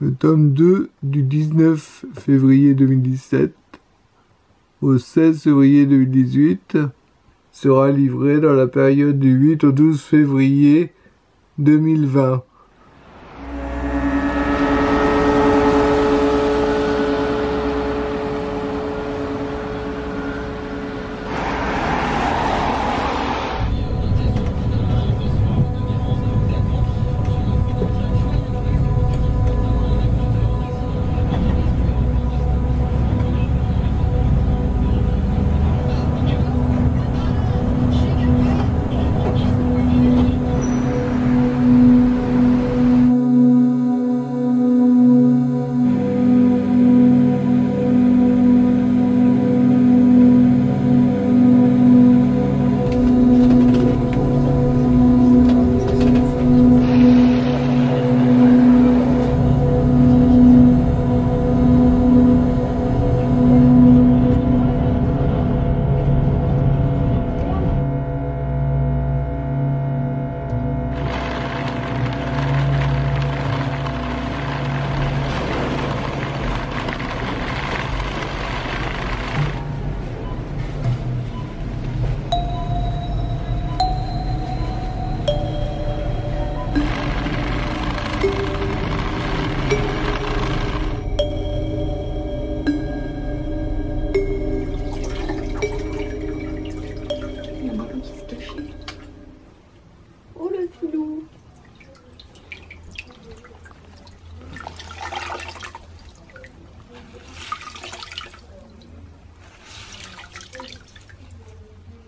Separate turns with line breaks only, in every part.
Le tome 2 du 19 février 2017 au 16 février 2018 sera livré dans la période du 8 au 12 février 2020.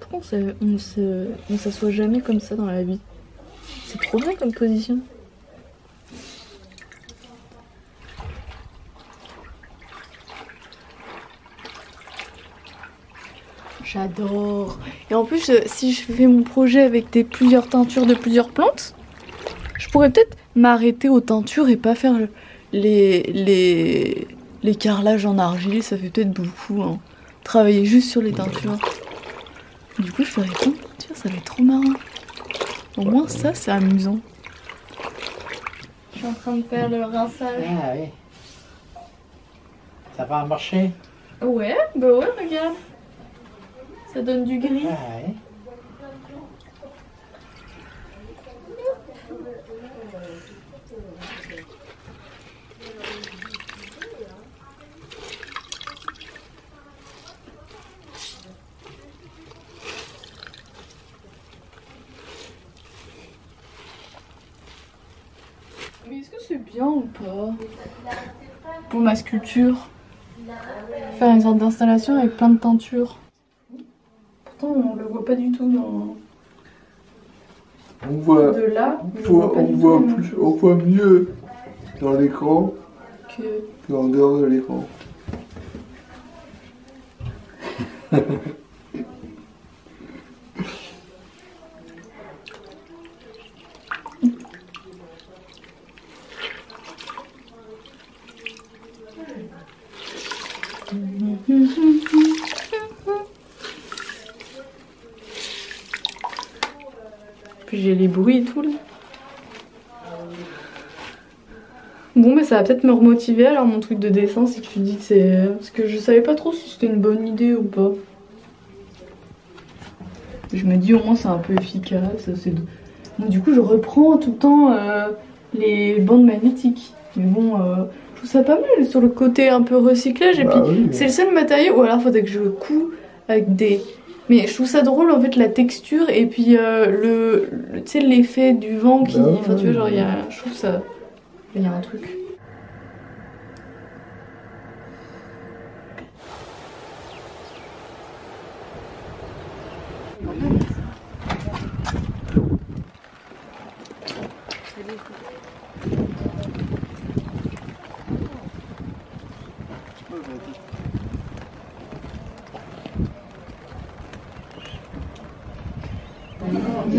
Pourquoi on on s'assoit jamais comme ça dans la vie? C'est trop bien comme position. J'adore. Et en plus, euh, si je fais mon projet avec des plusieurs teintures de plusieurs plantes, je pourrais peut-être m'arrêter aux teintures et pas faire le- les, les, les carrelages en argile. Ça fait peut-être beaucoup. hein. Travailler juste sur les teintures. Du coup, je ferais plein de teintures, ça va être trop marrant. Au moins, ça, c'est amusant. Je suis en train de faire le rinçage.
Ah oui. Ça va marcher?
Ouais, bah ouais, regarde. Ça donne du gris. Mais est-ce que c'est bien ou pas Pour ma sculpture? Faire une sorte d'installation avec plein de teintures. Pourtant, on le voit pas du tout dans...
On voit,
de là.
on voit, on plus- on voit mieux dans l'écran
que-
qu'en dehors de l'écran.
Puis j'ai les bruits et tout là. Bon, mais ça va peut-être me remotiver alors mon truc de dessin si tu dis que c'est. Parce que je savais pas trop si c'était une bonne idée ou pas. Je me dis au moins c'est un peu efficace. Moi, du coup, je reprends tout le temps euh, les bandes magnétiques. Mais bon, euh, je trouve ça pas mal sur le côté un peu recyclage. Et
Bah
puis,
oui, mais-
c'est le seul matériau, ou alors faudrait que je couds avec des. Mais je trouve ça drôle en fait la texture et puis euh, le, le- tu sais l'effet du vent qui,
Bah
enfin tu vois genre il y a, je trouve ça, il y a un truc.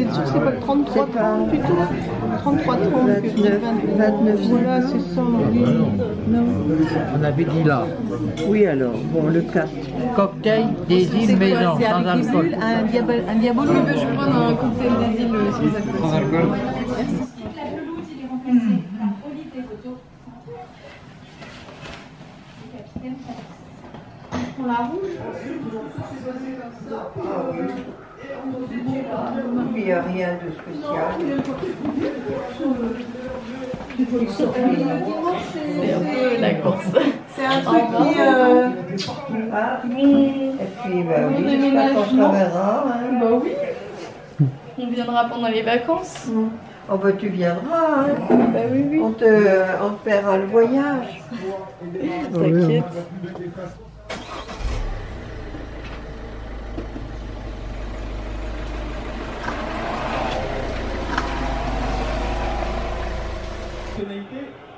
Vous sûr que c'est pas 33 30 pas... du tout 33 30
29,
Voilà, c'est ça. Ah bah non.
On avait dit là.
Oui, alors, bon, le 4.
Cocktail des îles maison, sans alcool.
Un, diabol, un diabolo.
Je prends un cocktail des îles euh, sans alcool. La rouge.
Il n'y a rien de spécial.
C'est un peu la course.
C'est un truc qui. euh,
Ah, et puis, bah oui, j'espère qu'on se reverra. hein.
bah oui. On viendra pendant les vacances.
Oh bah tu viendras, hein.
Bah oui, oui.
on, te, on te paiera le voyage.
T'inquiète.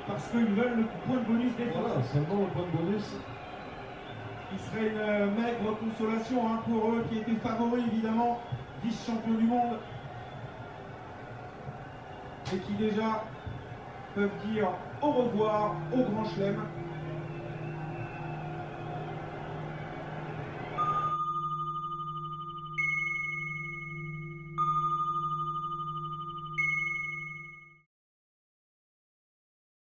Parce qu'ils veulent le point de bonus des
Voilà, bon le point de bonus.
qui serait une euh, maigre consolation hein, pour eux qui étaient favoris évidemment, vice-champions du monde. Et qui déjà peuvent dire au revoir au Grand Chelem